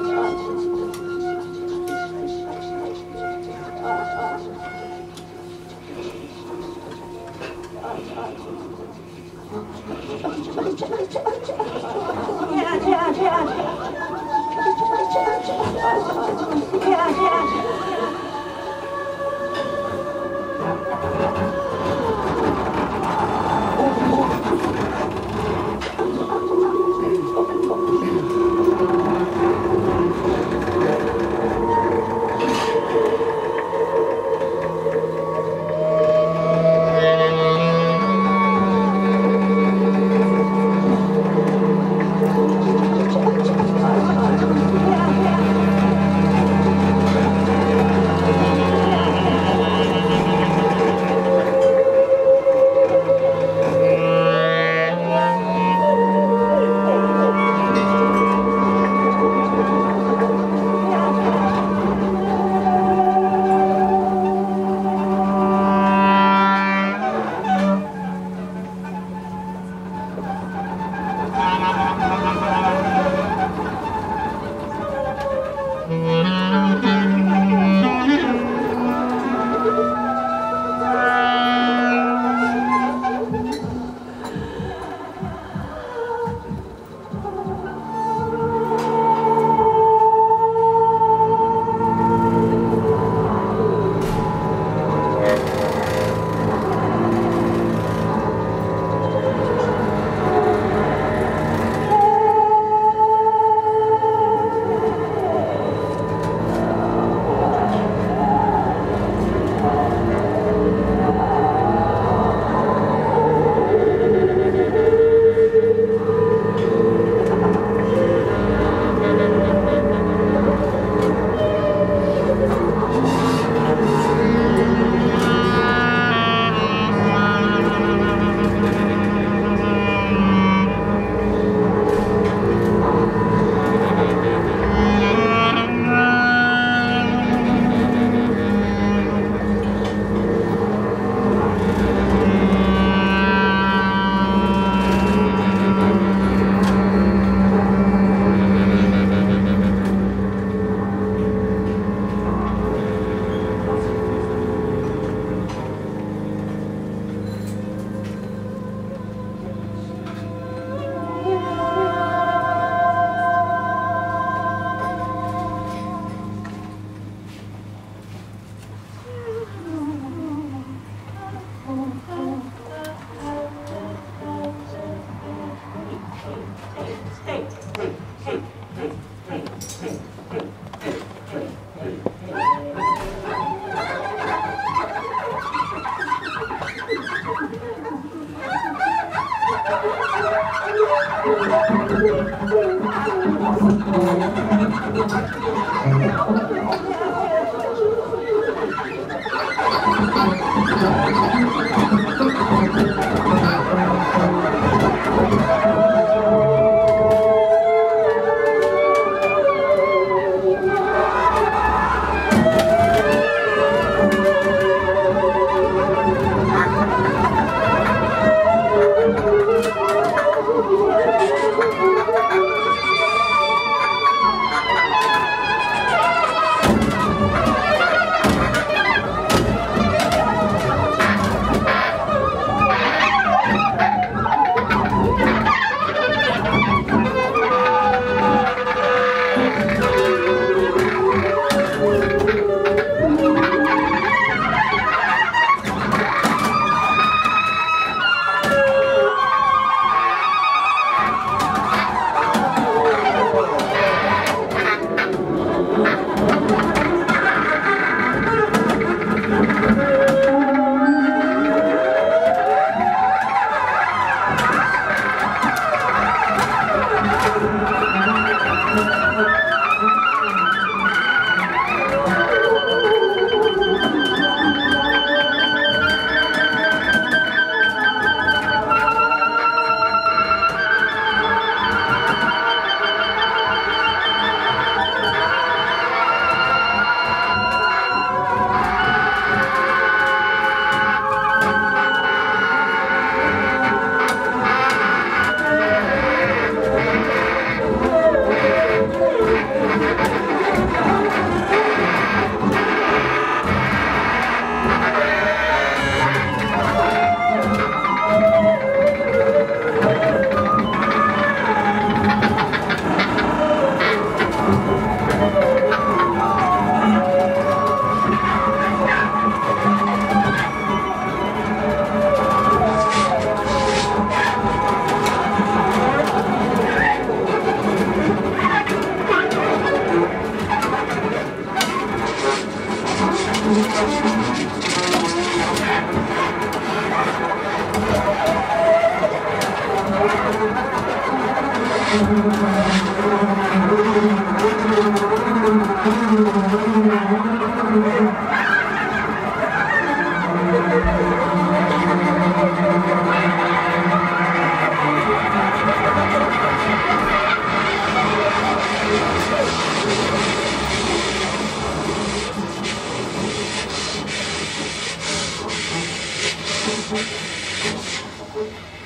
unconscious. Música